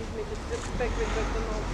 İzmir'de de pek the beklemek